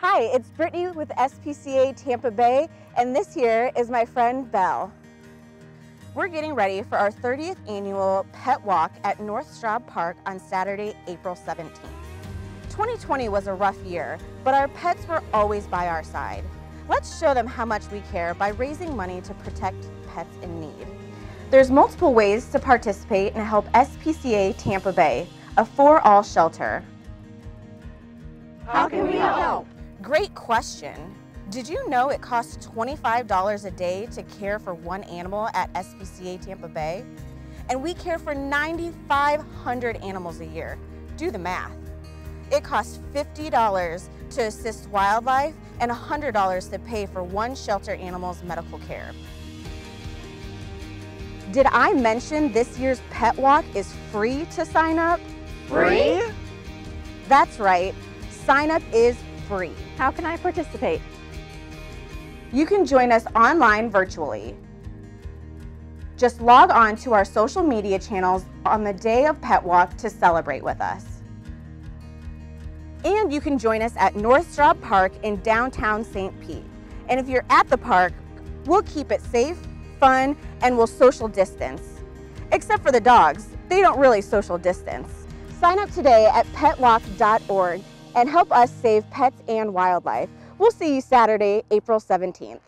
Hi, it's Brittany with SPCA Tampa Bay, and this here is my friend Belle. We're getting ready for our 30th annual Pet Walk at North Straub Park on Saturday, April 17th. 2020 was a rough year, but our pets were always by our side. Let's show them how much we care by raising money to protect pets in need. There's multiple ways to participate and help SPCA Tampa Bay, a for-all shelter. How can we help? Great question. Did you know it costs $25 a day to care for one animal at SPCA Tampa Bay? And we care for 9,500 animals a year. Do the math. It costs $50 to assist wildlife and $100 to pay for one shelter animal's medical care. Did I mention this year's Pet Walk is free to sign up? Free? That's right, sign up is free. How can I participate? You can join us online virtually. Just log on to our social media channels on the day of Pet Walk to celebrate with us. And you can join us at North Straub Park in downtown St. Pete. And if you're at the park, we'll keep it safe, fun, and we'll social distance. Except for the dogs, they don't really social distance. Sign up today at petwalk.org and help us save pets and wildlife. We'll see you Saturday, April 17th.